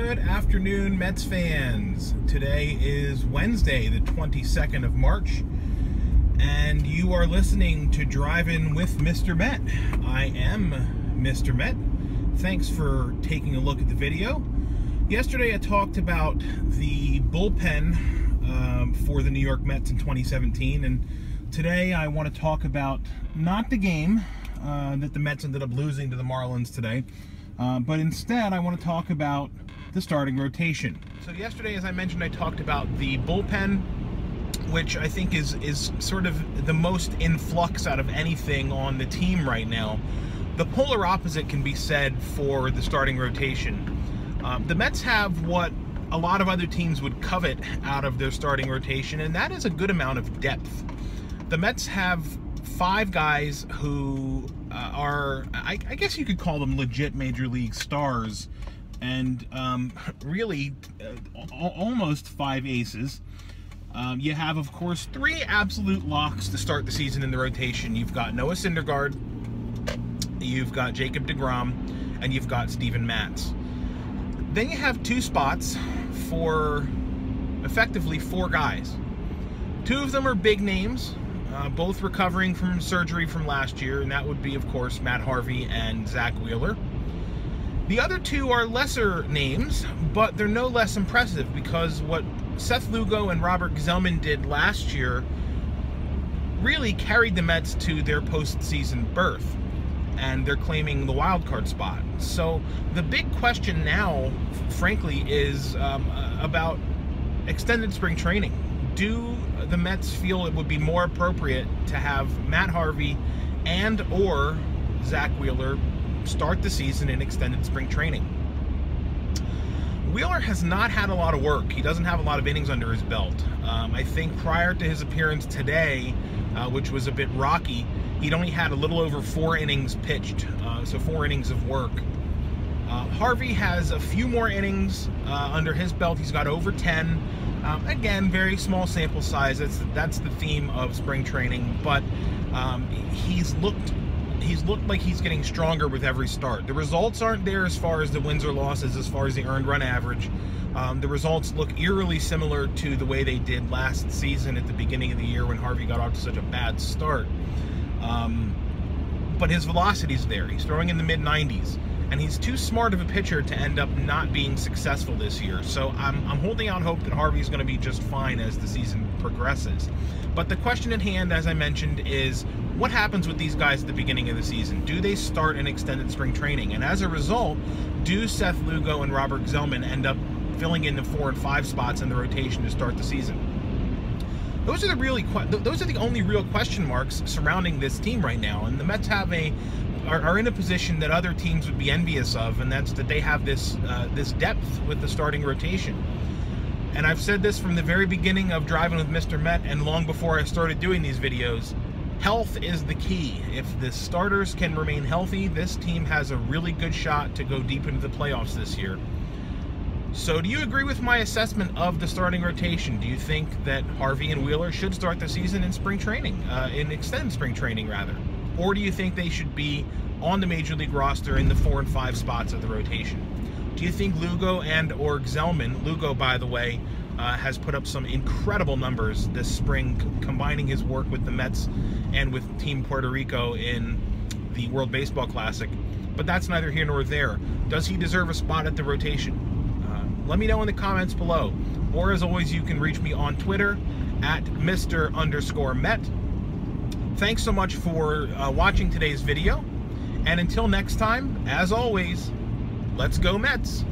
Good afternoon, Mets fans. Today is Wednesday, the 22nd of March, and you are listening to Driving with Mr. Met. I am Mr. Met. Thanks for taking a look at the video. Yesterday, I talked about the bullpen um, for the New York Mets in 2017, and today I want to talk about not the game uh, that the Mets ended up losing to the Marlins today. Uh, but instead, I want to talk about the starting rotation. So yesterday, as I mentioned, I talked about the bullpen, which I think is is sort of the most in flux out of anything on the team right now. The polar opposite can be said for the starting rotation. Um, the Mets have what a lot of other teams would covet out of their starting rotation, and that is a good amount of depth. The Mets have five guys who uh, are, I, I, guess you could call them legit major league stars, and um, really uh, almost five aces. Um, you have, of course, three absolute locks to start the season in the rotation. You've got Noah Syndergaard, you've got Jacob deGrom, and you've got Stephen Matz. Then you have two spots for effectively four guys. Two of them are big names, uh, both recovering from surgery from last year, and that would be, of course, Matt Harvey and Zach Wheeler. The other two are lesser names, but they're no less impressive because what Seth Lugo and Robert Gsellman did last year really carried the Mets to their postseason berth, and they're claiming the wild card spot. So the big question now, frankly, is um, about extended spring training. Do the Mets feel it would be more appropriate to have Matt Harvey and or Zach Wheeler start the season in extended spring training. Wheeler has not had a lot of work. He doesn't have a lot of innings under his belt. Um, I think prior to his appearance today, uh, which was a bit rocky, he'd only had a little over four innings pitched, uh, so four innings of work. Uh, Harvey has a few more innings uh, under his belt. He's got over 10. Um, again, very small sample size. That's that's the theme of spring training. But um, he's looked he's looked like he's getting stronger with every start. The results aren't there as far as the wins or losses, as far as the earned run average. Um, the results look eerily similar to the way they did last season at the beginning of the year when Harvey got off to such a bad start. Um, but his velocity's there. He's throwing in the mid 90s and he's too smart of a pitcher to end up not being successful this year. So I'm, I'm holding out hope that Harvey's going to be just fine as the season progresses. But the question at hand, as I mentioned, is what happens with these guys at the beginning of the season? Do they start an extended spring training? And as a result, do Seth Lugo and Robert Gsellman end up filling in the four and five spots in the rotation to start the season? Those are the really those are the only real question marks surrounding this team right now. And the Mets have a are, are, in a position that other teams would be envious of, and that's that they have this uh, this depth with the starting rotation. And I've said this from the very beginning of driving with Mr. Met, and long before I started doing these videos. Health is the key. If the starters can remain healthy, this team has a really good shot to go deep into the playoffs this year. So, do you agree with my assessment of the starting rotation? Do you think that Harvey and Wheeler should start the season in spring training, uh, in extended spring training rather? Or do you think they should be on the major league roster in the four and five spots of the rotation? Do you think Lugo and or Gsellman, Lugo by the way, uh, has put up some incredible numbers this spring, combining his work with the Mets and with Team Puerto Rico in the World Baseball Classic. But that's neither here nor there. Does he deserve a spot at the rotation? Uh, let me know in the comments below. Or as always, you can reach me on Twitter at Mr. underscore Met. Thanks so much for uh, watching today's video. And until next time, as always, let's go Mets.